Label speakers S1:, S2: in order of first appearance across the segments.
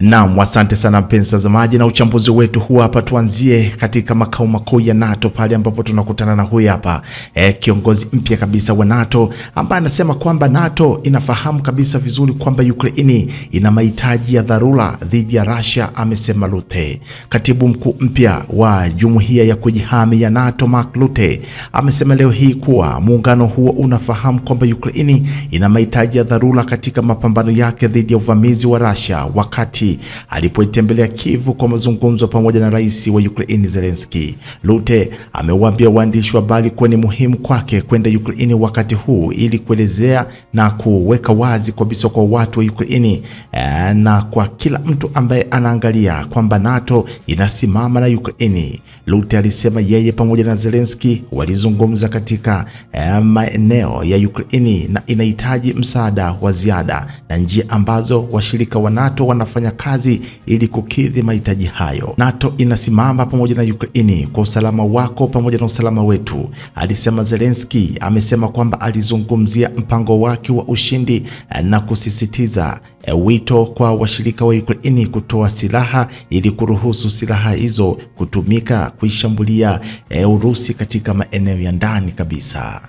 S1: Naam, asante sana mpenzi mtazamaji, na uchambuzi wetu huu hapa. Tuanzie katika makao makuu ya NATO pale ambapo tunakutana na huyu hapa e, kiongozi mpya kabisa wa NATO ambaye anasema kwamba NATO inafahamu kabisa vizuri kwamba Ukraini ina mahitaji ya dharura dhidi ya Russia, amesema Rutte. Katibu mkuu mpya wa jumuiya ya kujihami ya NATO Mark Rutte amesema leo hii kuwa muungano huo unafahamu kwamba Ukraini ina mahitaji ya dharura katika mapambano yake dhidi ya uvamizi wa Russia wakati alipoitembelea Kivu kwa mazungumzo pamoja na rais wa Ukraini Zelensky. Lute amewaambia waandishi wa habari kuwa ni muhimu kwake kwenda Ukraini wakati huu ili kuelezea na kuweka wazi kabisa kwa watu wa Ukraini e, na kwa kila mtu ambaye anaangalia kwamba NATO inasimama na Ukraini. Lute alisema yeye pamoja na Zelensky walizungumza katika e, maeneo ya Ukraini na inahitaji msaada wa ziada na njia ambazo washirika wa NATO wanafanya kazi ili kukidhi mahitaji hayo. NATO inasimama pamoja na Ukraini kwa usalama wako pamoja na usalama wetu, alisema Zelensky. Amesema kwamba alizungumzia mpango wake wa ushindi na kusisitiza e, wito kwa washirika wa Ukraini kutoa silaha ili kuruhusu silaha hizo kutumika kuishambulia e, Urusi katika maeneo ya ndani kabisa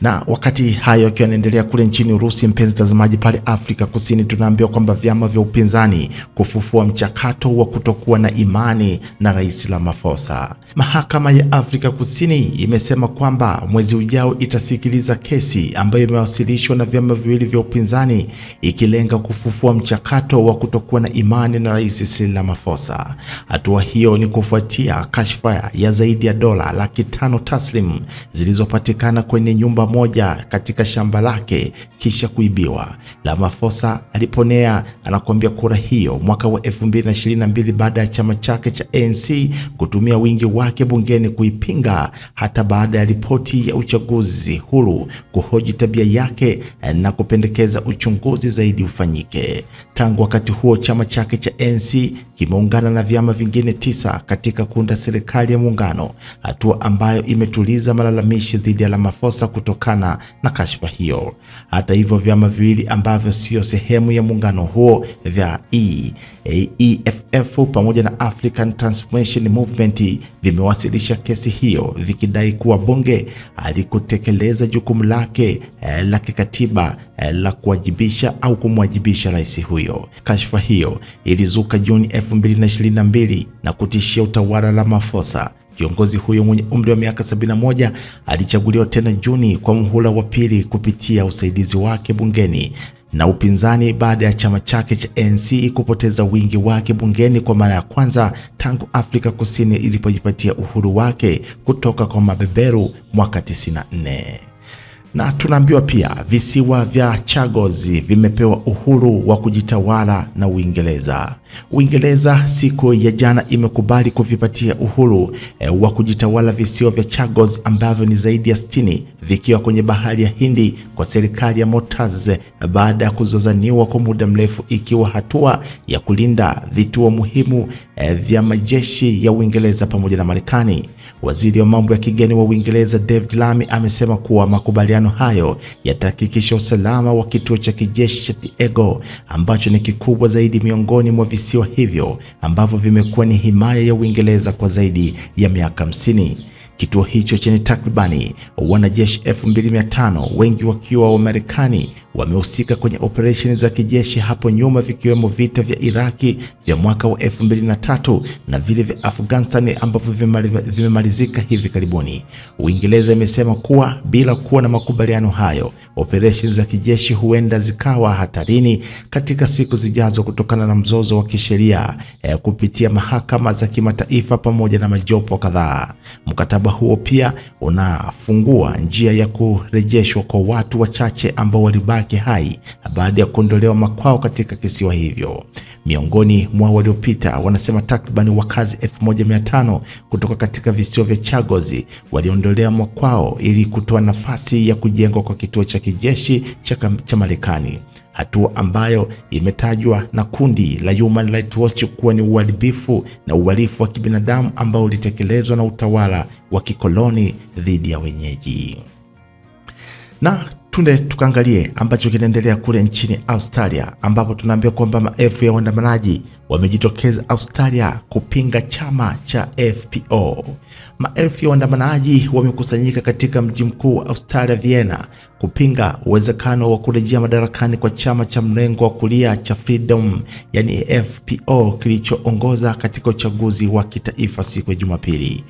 S1: na wakati hayo akiwa yanaendelea kule nchini Urusi, mpenzi mtazamaji, pale Afrika Kusini tunaambiwa kwamba vyama vya upinzani kufufua mchakato wa kutokuwa na imani na Rais Ramaphosa. Mahakama ya Afrika Kusini imesema kwamba mwezi ujao itasikiliza kesi ambayo imewasilishwa na vyama viwili vya upinzani ikilenga kufufua mchakato wa kutokuwa na imani na Rais Cyril Ramaphosa. Hatua hiyo ni kufuatia kashfa ya zaidi ya dola laki tano taslim zilizopatikana kwenye nyumba moja katika shamba lake kisha kuibiwa. Ramaphosa aliponea anakuambia kura hiyo mwaka wa 2022 baada ya chama chake cha ANC kutumia wingi wake bungeni kuipinga hata baada ya ripoti ya uchaguzi huru kuhoji tabia yake na kupendekeza uchunguzi zaidi ufanyike. Tangu wakati huo chama chake cha ANC kimeungana na vyama vingine tisa katika kuunda serikali ya muungano, hatua ambayo imetuliza malalamishi dhidi ya Ramaphosa kutokana na kashfa hiyo. Hata hivyo, vyama viwili ambavyo sio sehemu ya muungano huo vya E, EFF pamoja na African Transformation Movement vimewasilisha kesi hiyo vikidai kuwa bunge halikutekeleza jukumu lake eh, la kikatiba eh, la kuwajibisha au kumwajibisha rais huyo. Kashfa hiyo ilizuka Juni 2022 na kutishia utawala la Ramaphosa. Kiongozi huyo mwenye umri wa miaka 71 alichaguliwa tena Juni kwa muhula wa pili kupitia usaidizi wake bungeni na upinzani baada ya chama chake cha ANC kupoteza wingi wake bungeni kwa mara ya kwanza tangu Afrika Kusini ilipojipatia uhuru wake kutoka kwa mabeberu mwaka 94 na tunaambiwa pia visiwa vya Chagos vimepewa uhuru wa kujitawala na Uingereza. Uingereza siku ya jana imekubali kuvipatia uhuru e, wa kujitawala visiwa vya Chagos ambavyo ni zaidi ya 60 vikiwa kwenye bahari ya Hindi kwa serikali ya Motaz baada ya kuzozaniwa kwa muda mrefu, ikiwa hatua ya kulinda vituo muhimu e, vya majeshi ya Uingereza pamoja na Marekani. Waziri wa mambo ya kigeni wa Uingereza David Lammy amesema kuwa makubaliano hayo yatahakikisha usalama wa kituo cha kijeshi cha Diego ambacho ni kikubwa zaidi miongoni mwa visiwa hivyo ambavyo vimekuwa ni himaya ya Uingereza kwa zaidi ya miaka hamsini. Kituo hicho chenye takribani wanajeshi 2500 wengi wakiwa wa Marekani wamehusika kwenye operesheni za kijeshi hapo nyuma vikiwemo vita vya Iraki vya mwaka wa 2003 na vile vya Afghanistan ambavyo vimemalizika hivi karibuni. Uingereza imesema kuwa bila kuwa na makubaliano hayo, operesheni za kijeshi huenda zikawa hatarini katika siku zijazo kutokana na mzozo wa kisheria eh, kupitia mahakama za kimataifa pamoja na majopo kadhaa. Mkataba huo pia unafungua njia ya kurejeshwa kwa watu wachache ambao walibaki hai baada ya kuondolewa makwao katika kisiwa hivyo. Miongoni mwa waliopita wanasema takribani wakazi 1500 kutoka katika visiwa vya Chagos waliondolewa makwao ili kutoa nafasi ya kujengwa kwa kituo cha kijeshi cha Marekani, hatua ambayo imetajwa na kundi la Human Rights Watch kuwa ni uharibifu na uhalifu wa kibinadamu ambao ulitekelezwa na utawala wa kikoloni dhidi ya wenyeji. Na Tunde tukaangalie ambacho kinaendelea kule nchini Australia, ambapo tunaambia kwamba maelfu ya waandamanaji wamejitokeza Australia kupinga chama cha FPO. Maelfu ya waandamanaji wamekusanyika katika mji mkuu Australia, Vienna, kupinga uwezekano wa kurejea madarakani kwa chama cha mrengo wa kulia cha Freedom, yani FPO, kilichoongoza katika uchaguzi wa kitaifa siku ya Jumapili.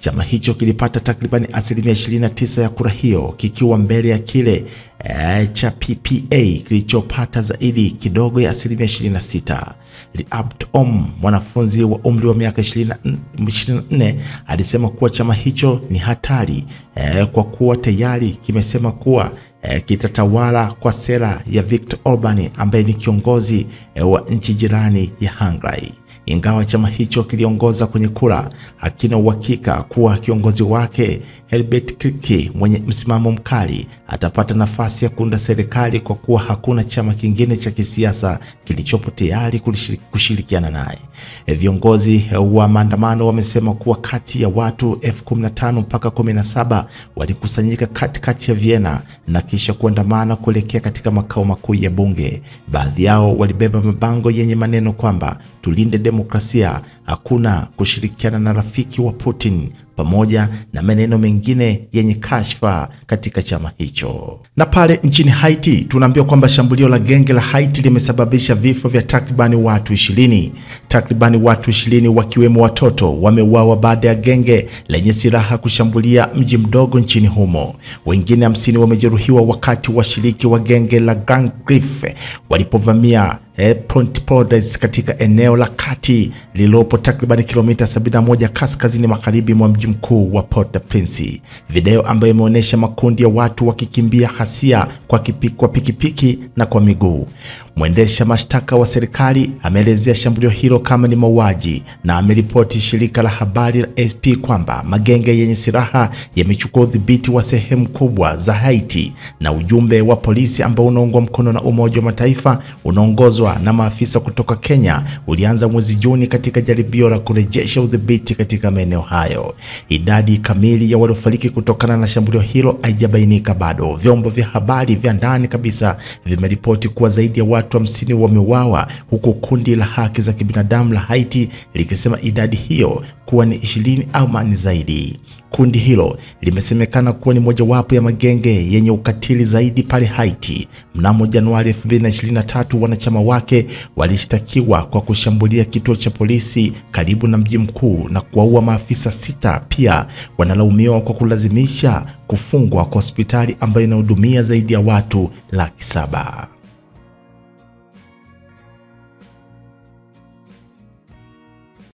S1: Chama hicho kilipata takribani asilimia 29 ya kura hiyo kikiwa mbele ya kile e, cha PPA kilichopata zaidi kidogo ya asilimia 26. Liabt Om, mwanafunzi wa umri wa miaka 24, alisema kuwa chama hicho ni hatari e, kwa kuwa tayari kimesema kuwa e, kitatawala kwa sera ya Viktor Orban ambaye ni kiongozi e, wa nchi jirani ya Hungary. Ingawa chama hicho kiliongoza kwenye kura, hakina uhakika kuwa kiongozi wake Herbert Kirki mwenye msimamo mkali atapata nafasi ya kuunda serikali kwa kuwa hakuna chama kingine cha kisiasa kilichopo tayari kushirikiana naye. Viongozi wa maandamano wamesema kuwa kati ya watu elfu kumi na tano mpaka kumi na saba walikusanyika katikati ya Vienna na kisha kuandamana kuelekea katika makao makuu ya bunge. Baadhi yao walibeba mabango yenye maneno kwamba tulinde demokrasia, hakuna kushirikiana na rafiki wa Putin, pamoja na maneno mengine yenye kashfa katika chama hicho. Na pale nchini Haiti tunaambiwa kwamba shambulio la genge la Haiti limesababisha vifo vya takribani watu ishirini. Takribani watu ishirini wakiwemo watoto wameuawa baada ya genge lenye silaha kushambulia mji mdogo nchini humo. Wengine hamsini wamejeruhiwa wakati washiriki wa genge la Grand Griffe walipovamia eh, Point Podes katika eneo la kati lililopo takriban kilomita 71 kaskazini magharibi mwa mji mkuu wa Port-au-Prince. Video ambayo imeonyesha makundi ya watu wakikimbia hasia kwa, kwa pikipiki na kwa miguu. Mwendesha mashtaka wa serikali ameelezea shambulio hilo kama ni mauaji na ameripoti shirika la habari la AFP kwamba magenge yenye silaha yamechukua udhibiti wa sehemu kubwa za Haiti, na ujumbe wa polisi ambao unaungwa mkono na Umoja wa Mataifa unaongozwa na maafisa kutoka Kenya ulianza mwezi Juni katika jaribio la kurejesha udhibiti katika maeneo hayo. Idadi kamili ya waliofariki kutokana na shambulio hilo haijabainika bado. Vyombo vya habari vya ndani kabisa vimeripoti kuwa zaidi ya watu hamsini wa wameuawa, huku kundi la haki za kibinadamu la Haiti likisema idadi hiyo kuwa ni ishirini au ni zaidi. Kundi hilo limesemekana kuwa ni mojawapo ya magenge yenye ukatili zaidi pale Haiti. Mnamo Januari 2023, wanachama wake walishtakiwa kwa kushambulia kituo cha polisi karibu na mji mkuu na kuwaua maafisa sita. Pia wanalaumiwa kwa kulazimisha kufungwa kwa hospitali ambayo inahudumia zaidi ya watu laki saba.